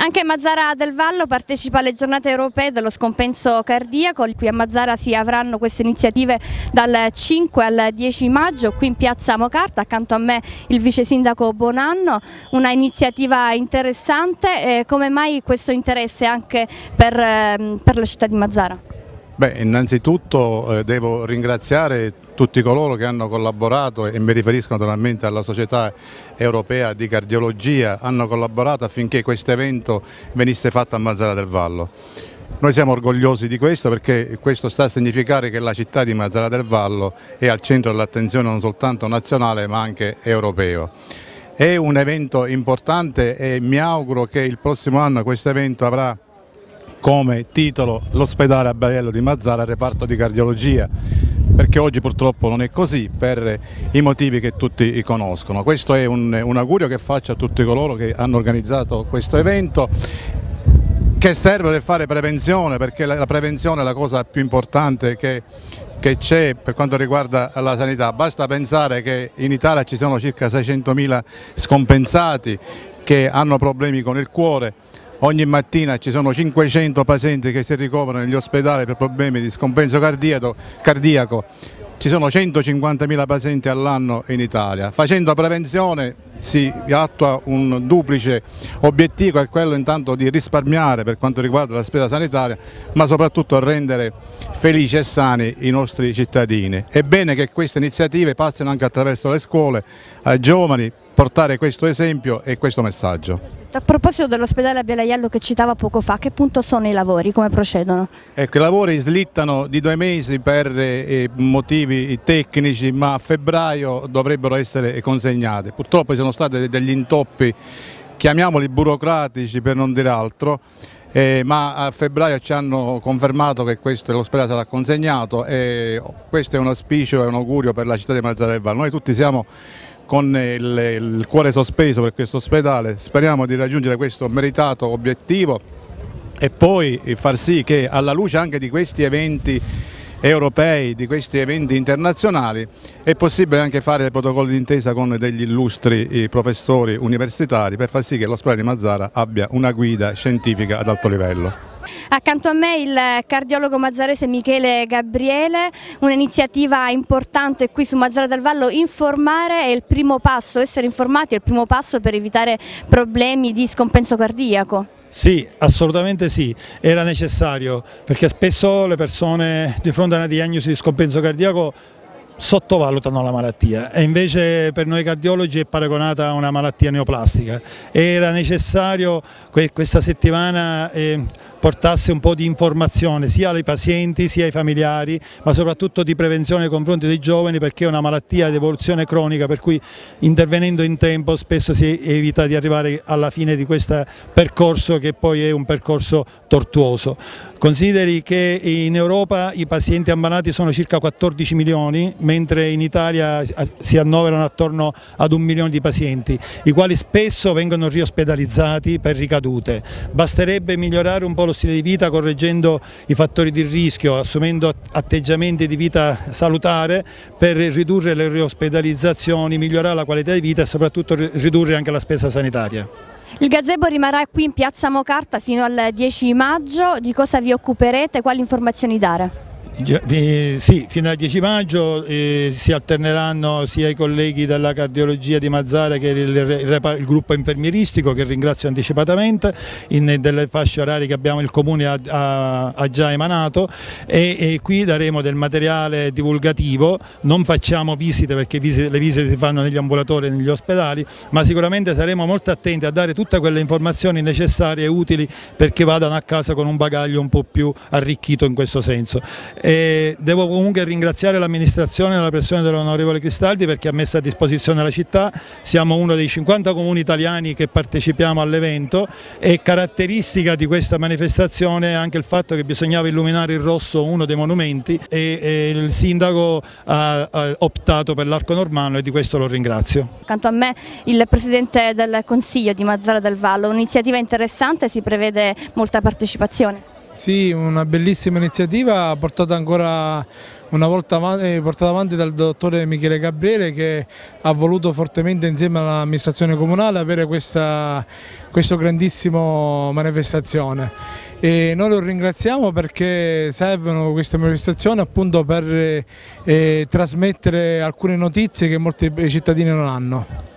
Anche Mazzara del Vallo partecipa alle giornate europee dello scompenso cardiaco, qui a Mazzara si avranno queste iniziative dal 5 al 10 maggio, qui in piazza Mocarta, accanto a me il vice sindaco Bonanno, una iniziativa interessante, eh, come mai questo interesse anche per, eh, per la città di Mazzara? Beh, innanzitutto eh, devo ringraziare tutti coloro che hanno collaborato e mi riferisco naturalmente alla Società Europea di Cardiologia, hanno collaborato affinché questo evento venisse fatto a Mazzara del Vallo. Noi siamo orgogliosi di questo perché questo sta a significare che la città di Mazzara del Vallo è al centro dell'attenzione non soltanto nazionale ma anche europeo. È un evento importante e mi auguro che il prossimo anno questo evento avrà come titolo l'ospedale a Baiello di Mazzara, reparto di cardiologia, perché oggi purtroppo non è così per i motivi che tutti conoscono. Questo è un, un augurio che faccio a tutti coloro che hanno organizzato questo evento che serve per fare prevenzione perché la prevenzione è la cosa più importante che, che c'è per quanto riguarda la sanità. Basta pensare che in Italia ci sono circa 600.000 scompensati che hanno problemi con il cuore, Ogni mattina ci sono 500 pazienti che si ricoverano negli ospedali per problemi di scompenso cardiaco, ci sono 150.000 pazienti all'anno in Italia. Facendo prevenzione si attua un duplice obiettivo, è quello intanto di risparmiare per quanto riguarda la spesa sanitaria, ma soprattutto rendere felici e sani i nostri cittadini. È bene che queste iniziative passino anche attraverso le scuole, ai giovani, portare questo esempio e questo messaggio. A proposito dell'ospedale a Bielaiello che citava poco fa, a che punto sono i lavori, come procedono? Ecco, i lavori slittano di due mesi per eh, motivi tecnici, ma a febbraio dovrebbero essere consegnati. Purtroppo ci sono stati degli intoppi, chiamiamoli burocratici per non dire altro, eh, ma a febbraio ci hanno confermato che l'ospedale sarà consegnato e questo è un auspicio e un augurio per la città di Valle. Noi tutti siamo con il, il cuore sospeso per questo ospedale, speriamo di raggiungere questo meritato obiettivo e poi far sì che alla luce anche di questi eventi europei, di questi eventi internazionali, è possibile anche fare dei protocolli d'intesa con degli illustri professori universitari per far sì che l'ospedale di Mazzara abbia una guida scientifica ad alto livello. Accanto a me il cardiologo mazzarese Michele Gabriele, un'iniziativa importante qui su Mazzara del Vallo, informare è il primo passo, essere informati è il primo passo per evitare problemi di scompenso cardiaco. Sì, assolutamente sì, era necessario perché spesso le persone di fronte a una diagnosi di scompenso cardiaco sottovalutano la malattia e invece per noi cardiologi è paragonata a una malattia neoplastica. Era necessario questa settimana eh, portasse un po' di informazione sia ai pazienti sia ai familiari ma soprattutto di prevenzione nei confronti dei giovani perché è una malattia di evoluzione cronica per cui intervenendo in tempo spesso si evita di arrivare alla fine di questo percorso che poi è un percorso tortuoso. Consideri che in Europa i pazienti ammalati sono circa 14 milioni mentre in Italia si annoverano attorno ad un milione di pazienti i quali spesso vengono riospedalizzati per ricadute. Basterebbe migliorare un po' lo stile di vita correggendo i fattori di rischio, assumendo atteggiamenti di vita salutare per ridurre le reospedalizzazioni, migliorare la qualità di vita e soprattutto ridurre anche la spesa sanitaria. Il gazebo rimarrà qui in piazza Mocarta fino al 10 maggio, di cosa vi occuperete, quali informazioni dare? Sì, fino al 10 maggio eh, si alterneranno sia i colleghi della cardiologia di Mazzara che il, il, il gruppo infermieristico che ringrazio anticipatamente in, delle fasce orarie che abbiamo il comune ha, ha, ha già emanato e, e, qui daremo del materiale divulgativo, non facciamo visite perché visite, le visite si fanno negli ambulatori e negli ospedali, ma sicuramente saremo molto attenti a dare tutte quelle informazioni necessarie e utili perché vadano a casa con un bagaglio un po' più arricchito in questo senso. E devo comunque ringraziare l'amministrazione e la pressione dell'onorevole Cristaldi perché ha messo a disposizione la città, siamo uno dei 50 comuni italiani che partecipiamo all'evento e caratteristica di questa manifestazione è anche il fatto che bisognava illuminare in rosso uno dei monumenti e, e il sindaco ha, ha optato per l'arco normanno e di questo lo ringrazio. Accanto a me il presidente del consiglio di Mazzara del Vallo, un'iniziativa interessante, si prevede molta partecipazione. Sì, una bellissima iniziativa portata ancora una volta avanti, portata avanti dal dottore Michele Gabriele che ha voluto fortemente insieme all'amministrazione comunale avere questa, grandissima manifestazione. E noi lo ringraziamo perché servono queste manifestazioni appunto per eh, trasmettere alcune notizie che molti cittadini non hanno.